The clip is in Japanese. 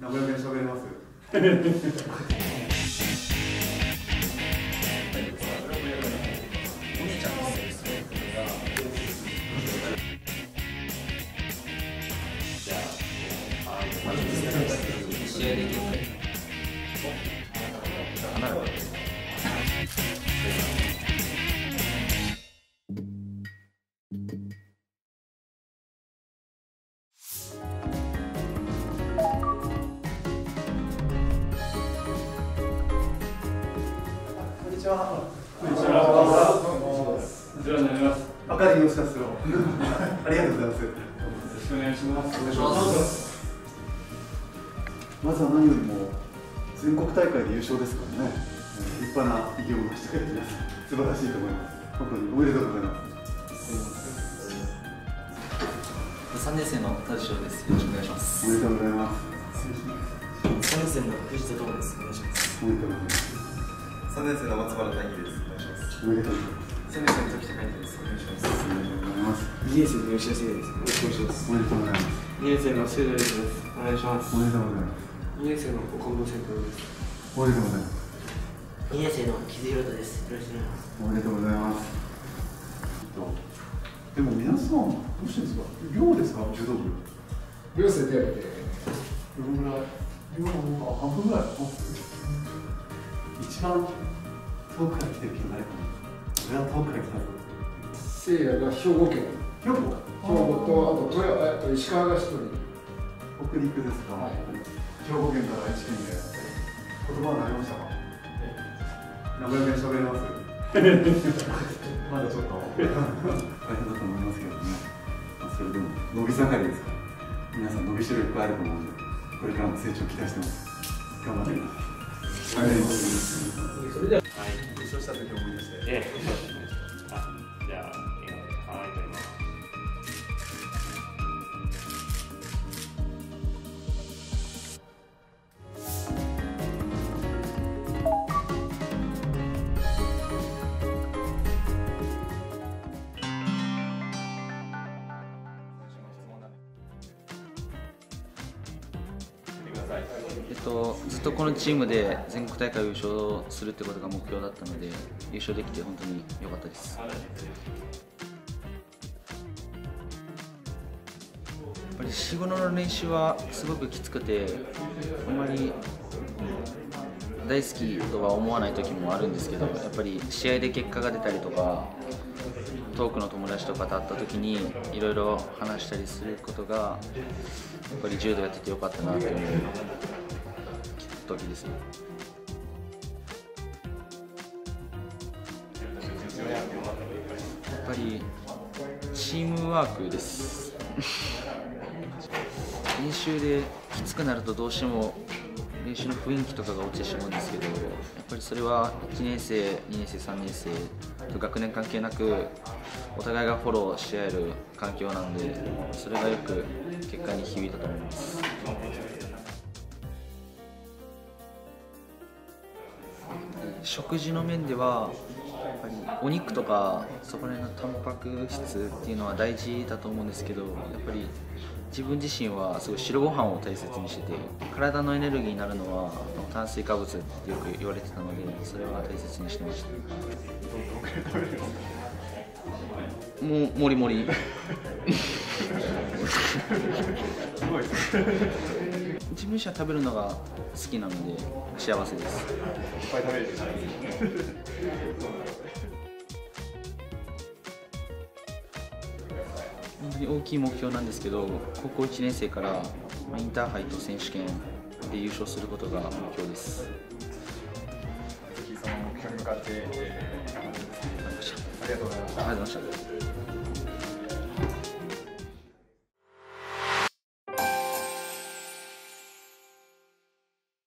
名古屋弁喋れます試合できるは。こんにちは。こちらになります。よ赤木吉田ですよありがとうございますろしくお願いします。お願いしますまずは。何よりも全国大会で優勝ですからね立派な偉業を成し遂げています素晴らしいと思います本当におめでとうございます3年生の田代ですよろしくお願いしますおめでとうございます3年生の藤田智ですお願いしますおめでとうございます3年生の松原大輝です。お願いします。おめでとうございます3年生の時田海斗です。お願いします。おめでとうございます2年生の吉田茂です。よろしくお願いします。おめでとうございます2年生の末田です。お願いします。おめでとうございます2年生の岡本先輩です。おめでとうございます2年生の木津宏斗です。よろしくお願いします。おめでとうございます。でも皆さんどうしてですか？寮ですか？柔道部。両生でやって。どのぐらい？寮は半分ぐらい？一番遠くから来てる人ないかな。俺は遠くから来たぞ。せいやが兵庫県。兵庫。兵庫と、あと富山、と石川が一人。北陸ですか。はい兵庫県から愛知県で。言葉になりましたか。名古屋弁喋れます。まだちょっと 大変だと思いますけどね。まあそれでも伸び盛りですから。皆さん伸びしろいっぱいあると思うんで、これからも成長期待してます。頑張ってください。ありがとうござい。ます。それでは。優勝した時思い。出して。えっと、ずっとこのチームで全国大会優勝するってことが目標だったので優勝できて本当に良かったです。やっぱり日頃の練習はすごくきつくてあんまり大好きとは思わない時もあるんですけどやっぱり試合で結果が出たりとか遠くの友達とかと会った時にいろいろ話したりすることがやっぱり柔道やっててよかったなという時ですね。やっぱりチームワークです。練習できつくなるとどうしても練習の雰囲気とかが落ちてしまうんですけどやっぱりそれは1年生、2年生、3年生と学年関係なくお互いがフォローし合える環境なんでそれがよく結果に響いたと思います。食事の面ではやっぱりお肉とかそこら辺のタンパク質っていうのは大事だと思うんですけどやっぱり自分自身はすごい白ご飯を大切にしてて体のエネルギーになるのは炭水化物ってよく言われてたのでそれは大切にしてました。もうもりもり。自分自身は食べるのが好きなので幸せです当に大きい目標なんですけど高校1年生からまあインターハイと選手権で優勝することが目標ですぜひその目標に向かって、えー頑張ってくださいありがとうございました。ありがとうございました